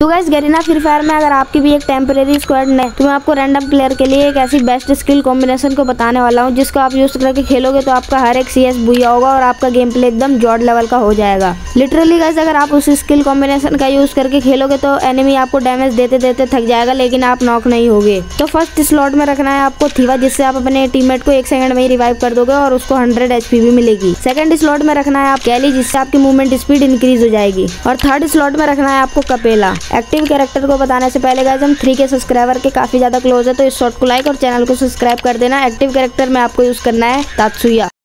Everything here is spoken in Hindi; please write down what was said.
तो गैस गरीना फ्री फायर में अगर आपकी भी एक टेम्परेरी स्क्वाड है तो मैं आपको रैंडम प्लेयर के लिए एक ऐसी बेस्ट स्किल कॉम्बिनेशन को बताने वाला हूँ, जिसको आप यूज़ करके खेलोगे तो आपका हर एक सी एस बुया होगा और आपका गेम प्ले एकदम जॉड लेवल का हो जाएगा। लिटरली गैस अगर आप उस स्किल कॉम्बिनेशन का यूज़ करके खेलोगे तो एनिमी आपको डैमेज देते देते थक जाएगा, लेकिन आप नॉक नहीं होगे। तो फ़र्स्ट स्लॉट में रखना है आपको थीवा जिससे आप अपने टीममेट को एक सेकंड में ही रिवाइव कर दोगे और उसको हंड्रेड एचपी भी मिलेगी। सेकंड स्लॉट में रखना है आप कैली जिससे आपकी मूवमेंट स्पीड इंक्रीज हो जाएगी। और थर्ड स्लॉट में रखना है आपको कपेला एक्टिव कैरेक्टर को बताने से पहले गाइज़ हम थ्री के सब्सक्राइबर के काफ़ी ज़्यादा क्लोज है तो इस शॉर्ट को लाइक और चैनल को सब्सक्राइब कर देना। एक्टिव कैरेक्टर में आपको यूज़ करना है तात्सुया